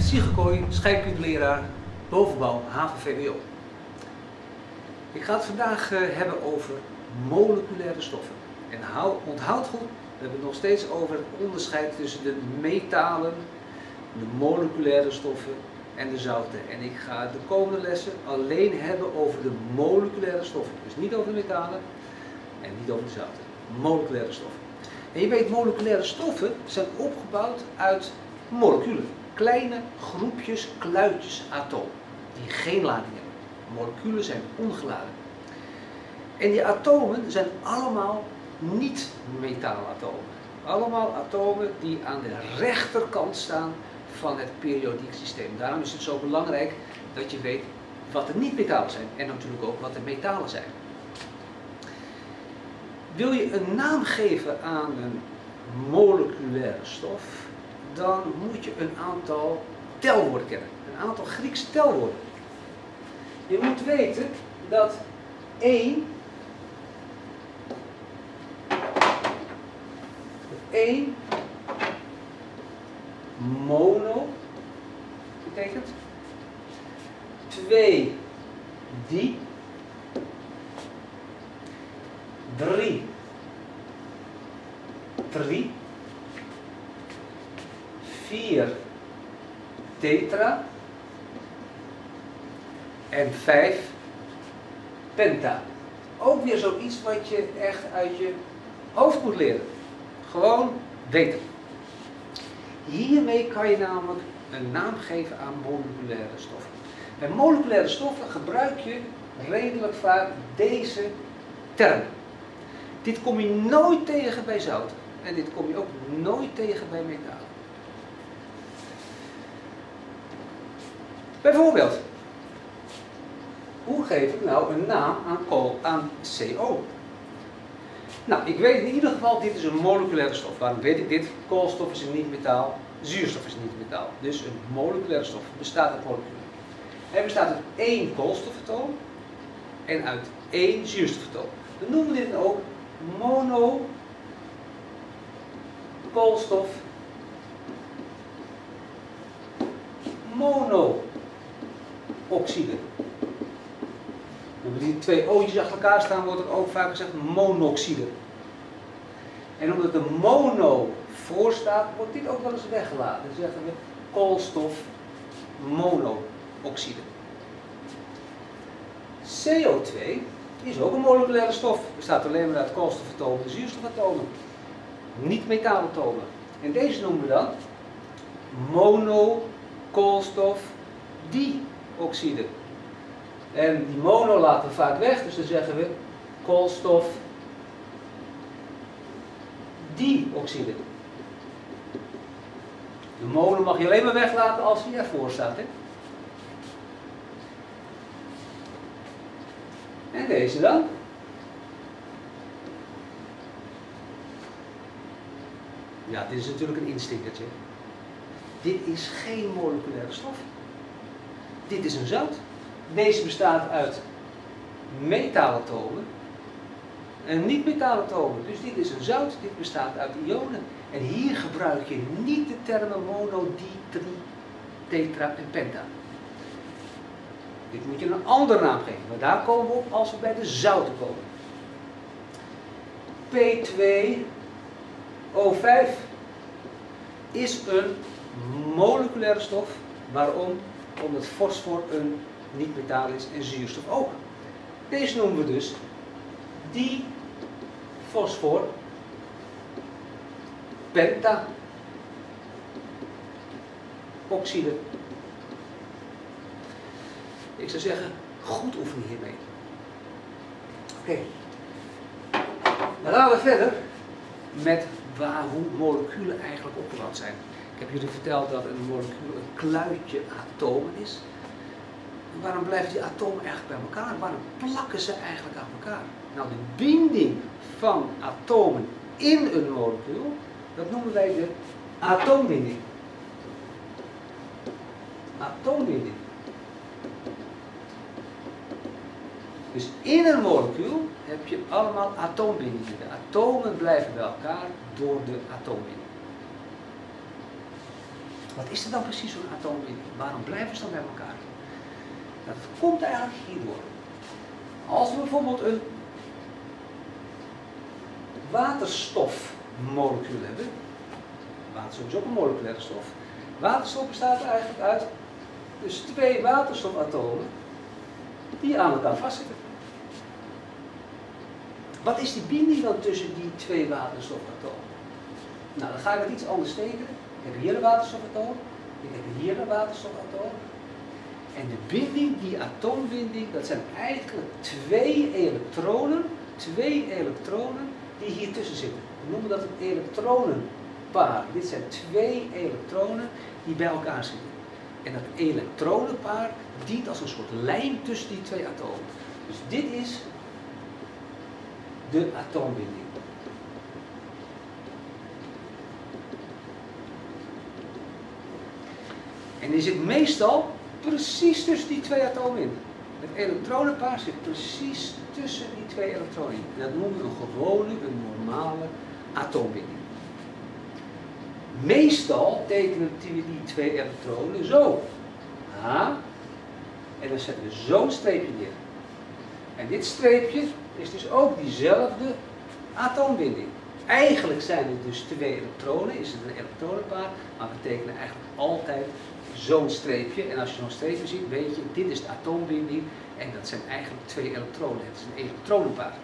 Sige Kooi, scheikundeleraar, bovenbouw, HAVO-VWO. Ik ga het vandaag eh, hebben over moleculaire stoffen. En hou, onthoud goed, we hebben het nog steeds over het onderscheid tussen de metalen, de moleculaire stoffen en de zouten. En ik ga de komende lessen alleen hebben over de moleculaire stoffen. Dus niet over de metalen en niet over de zouten. Moleculaire stoffen. En je weet, moleculaire stoffen zijn opgebouwd uit moleculen. Kleine groepjes, kluitjes, atomen. Die geen lading hebben. Moleculen zijn ongeladen. En die atomen zijn allemaal niet-metaalatomen. Allemaal atomen die aan de rechterkant staan van het periodiek systeem. Daarom is het zo belangrijk dat je weet wat de niet-metalen zijn en natuurlijk ook wat de metalen zijn. Wil je een naam geven aan een moleculaire stof, dan moet je een aantal telwoorden kennen. Een aantal Griekse telwoorden. Je moet weten dat 1 1 mono betekent 2 di 3 tri 4 tetra en 5 penta. Ook weer zoiets wat je echt uit je hoofd moet leren. Gewoon weten. Hiermee kan je namelijk een naam geven aan moleculaire stoffen. Bij moleculaire stoffen gebruik je redelijk vaak deze termen. Dit kom je nooit tegen bij zouten. En dit kom je ook nooit tegen bij metalen. Bijvoorbeeld, hoe geef ik nou een naam aan, kool, aan CO? Nou, ik weet in ieder geval, dit is een moleculaire stof. Waarom weet ik dit? Koolstof is een niet-metaal, zuurstof is een niet-metaal. Dus een moleculaire stof bestaat uit moleculen. Hij bestaat uit één koolstofatoom en uit één zuurstofatoom. We noemen dit ook mono koolstof monooxide. Als die twee O'tjes achter elkaar staan, wordt er ook vaak gezegd monoxide. En omdat er mono voor staat, wordt dit ook wel eens weggelaten. Dan zeggen we koolstof monooxide. CO2 is ook een moleculaire stof. Bestaat alleen maar uit koolstofatomen en zuurstofatomen. Niet metaalatomen. En deze noemen we dan monokoolstof dioxide. En die mono laten we vaak weg, dus dan zeggen we koolstof dioxide. De mono mag je alleen maar weglaten als hij ervoor staat. Hè? En deze dan? Ja, dit is natuurlijk een instinkertje. Dit is geen moleculaire stof. Dit is een zout. Deze bestaat uit metaalatomen en niet-metaalatomen. Dus dit is een zout, dit bestaat uit ionen. En hier gebruik je niet de termen mono, di, tri, tetra en penta. Dit moet je een andere naam geven, maar daar komen we op als we bij de zouten komen. P2O5 is een moleculaire stof. Waarom? Omdat fosfor een niet-metaal is en zuurstof ook. Deze noemen we dus die fosfor penta oxide. Ik zou zeggen, goed oefenen hiermee. Oké. Dan gaan we verder met waar, hoe moleculen eigenlijk opgebouwd zijn. Ik heb jullie verteld dat een molecuul een kluitje atomen is. Waarom blijven die atomen eigenlijk bij elkaar? Waarom plakken ze eigenlijk aan elkaar? Nou, de binding van atomen in een molecuul, dat noemen wij de atoombinding. Atoombinding. Dus in een molecuul heb je allemaal atoombindingen. De atomen blijven bij elkaar door de atoombinding. Wat is er dan precies zo'n atoombinding? Waarom blijven ze dan bij elkaar? Dat komt eigenlijk hierdoor. Als we bijvoorbeeld een waterstofmolecuul hebben, waterstof is ook een moleculaire stof. Waterstof bestaat eigenlijk uit dus twee waterstofatomen die aan elkaar vastzitten. Wat is die binding dan tussen die twee waterstofatomen? Nou, dan ga ik het iets anders tekenen. Heb hier een waterstofatoom, ik heb hier een waterstofatoom. En de binding, die atoombinding, dat zijn eigenlijk twee elektronen, twee elektronen die hier tussen zitten. We noemen dat een elektronenpaar. Dit zijn twee elektronen die bij elkaar zitten. En dat elektronenpaar dient als een soort lijn tussen die twee atomen. Dus dit is de atoombinding. En die zit meestal precies tussen die twee atomen in. Het elektronenpaar zit precies tussen die twee elektronen in. En dat noemen we een gewone, een normale atoombinding. Meestal tekenen we die twee elektronen zo. H. En dan zetten we zo'n streepje neer. En dit streepje is dus ook diezelfde atoombinding. Eigenlijk zijn het dus twee elektronen, is het een elektronenpaar, maar we tekenen eigenlijk altijd zo'n streepje. En als je zo'n streepje ziet, weet je, dit is de atoombinding en dat zijn eigenlijk twee elektronen. Het is een elektronenpaar.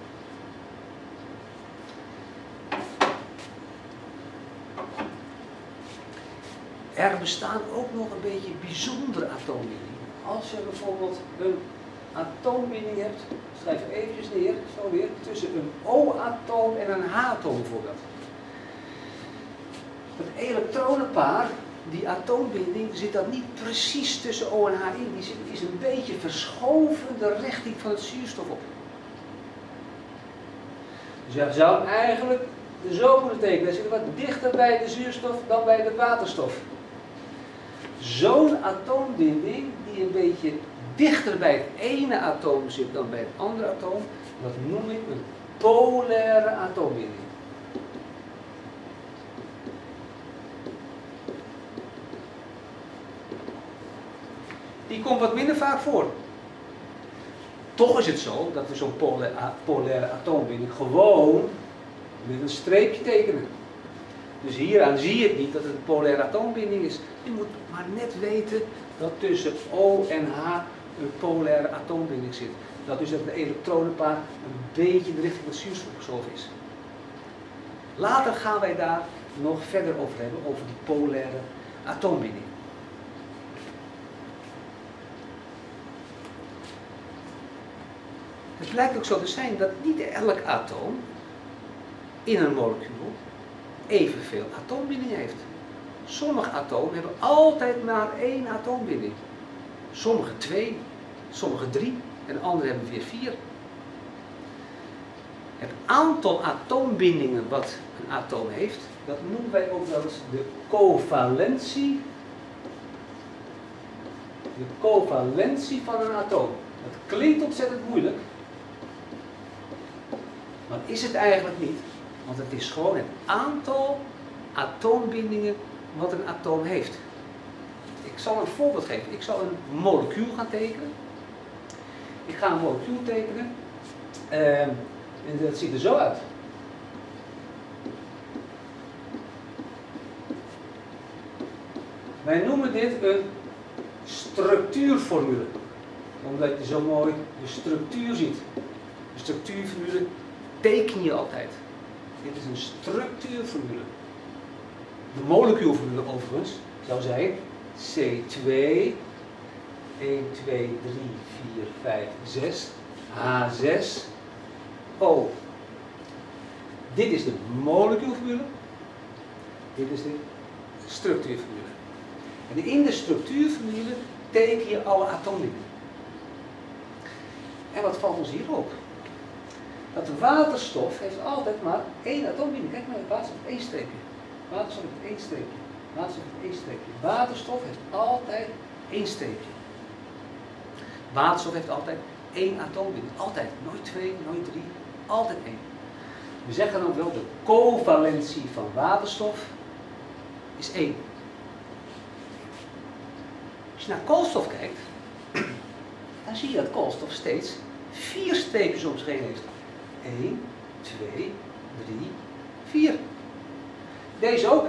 Er bestaan ook nog een beetje bijzondere atoombindingen. Als je bijvoorbeeld een atoombinding hebt, schrijf eventjes neer, zo weer, tussen een O-atoom en een H-atoom bijvoorbeeld. Het elektronenpaar, die atoombinding, zit dan niet precies tussen O en H in. Die is een beetje verschoven de richting van het zuurstof op. Dus je zou eigenlijk zo moeten tekenen. Hij zit wat dichter bij de zuurstof dan bij de waterstof. Zo'n atoombinding die een beetje dichter bij het ene atoom zit dan bij het andere atoom, dat noem ik een polaire atoombinding. Die komt wat minder vaak voor. Toch is het zo dat we zo'n polaire atoombinding gewoon met een streepje tekenen. Dus hieraan zie je niet dat het een polaire atoombinding is. Je moet maar net weten dat tussen O en H een polaire atoombinding zit. Dat dus dat een elektronenpaar een beetje in de richting van zuurstof geschoven is. Later gaan wij daar nog verder over hebben, over die polaire atoombinding. Het lijkt ook zo te zijn dat niet elk atoom in een molecuul evenveel atoombinding heeft. Sommige atomen hebben altijd maar één atoombinding. Sommige twee, sommige drie en andere hebben weer vier. Het aantal atoombindingen wat een atoom heeft, dat noemen wij ook wel eens de covalentie. De covalentie van een atoom. Dat klinkt ontzettend moeilijk, maar is het eigenlijk niet. Want het is gewoon het aantal atoombindingen wat een atoom heeft. Ik zal een voorbeeld geven. Ik zal een molecuul gaan tekenen. Ik ga een molecuul tekenen. Uh, en dat ziet er zo uit. Wij noemen dit een structuurformule. Omdat je zo mooi de structuur ziet. De structuurformule teken je altijd. Dit is een structuurformule. De molecuulformule overigens zou zijn C2, 1, 2, 3, 4, 5, 6, H6, O. Dit is de molecuulformule. Dit is de structuurformule. En in de structuurformule teken je alle atomen. En wat valt ons hier op? Dat waterstof heeft altijd maar één atoombinding. Kijk maar, waterstof één streepje. Waterstof heeft één streepje. Waterstof heeft één streepje. Waterstof heeft altijd één streepje. Waterstof heeft altijd één atoombinding. Altijd. Nooit twee, nooit drie. Altijd één. We zeggen dan wel de covalentie van waterstof is één. je naar koolstof kijkt, dan zie je dat koolstof steeds vier streepjes om zich heen heeft. 1, 2, 3, 4. Deze ook.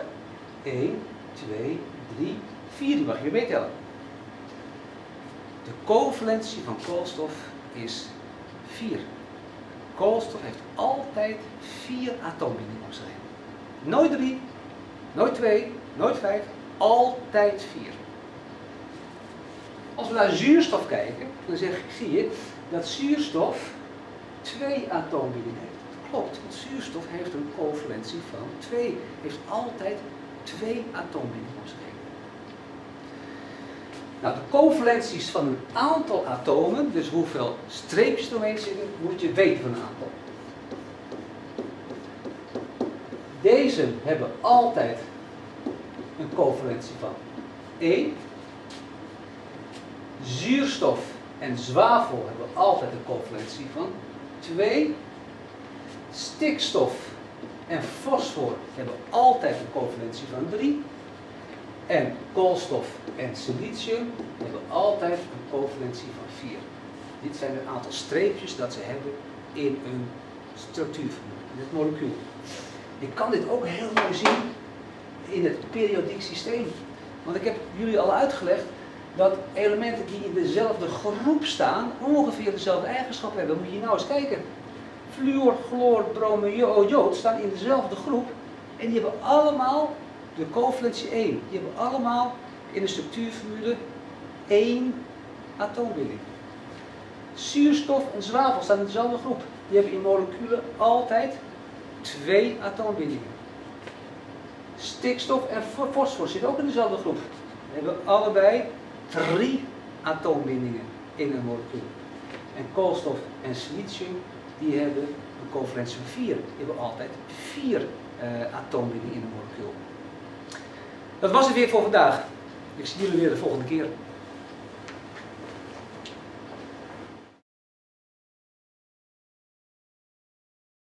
1, 2, 3, 4. Die mag je meetellen. De covalentie van koolstof is 4. Koolstof heeft altijd 4 atoombindingen om zich heen. Nooit 3, nooit 2, nooit 5, altijd 4. Als we naar zuurstof kijken, dan zeg, zie je dat zuurstof twee atoombindingen heeft. Klopt, want zuurstof heeft een covalentie van 2. Heeft altijd twee atoombindingen om zich. Nou, de covalenties van een aantal atomen, dus hoeveel streepjes eromheen zitten, moet je weten van een aantal. Deze hebben altijd een covalentie van 1. Zuurstof en zwavel hebben altijd een covalentie van 2. Stikstof en fosfor hebben altijd een covalentie van 3. En koolstof en silicium hebben altijd een covalentie van 4. Dit zijn een aantal streepjes dat ze hebben in een structuur, in het molecuul. Je kan dit ook heel mooi zien in het periodiek systeem. Want ik heb jullie al uitgelegd dat elementen die in dezelfde groep staan ongeveer dezelfde eigenschappen hebben. Moet je nou eens kijken. Fluor, chloor, brom jood staan in dezelfde groep en die hebben allemaal de covalentie 1. Die hebben allemaal in de structuurformule één atoombinding. Zuurstof en zwavel staan in dezelfde groep. Die hebben in moleculen altijd twee atoombindingen. Stikstof en fosfor zitten ook in dezelfde groep. Die hebben allebei drie atoombindingen in een molecuul. En koolstof en silicium, die hebben een covalentie van 4. Die hebben altijd vier uh, atoombindingen in een molecuul. Dat was het weer voor vandaag. Ik zie jullie weer de volgende keer.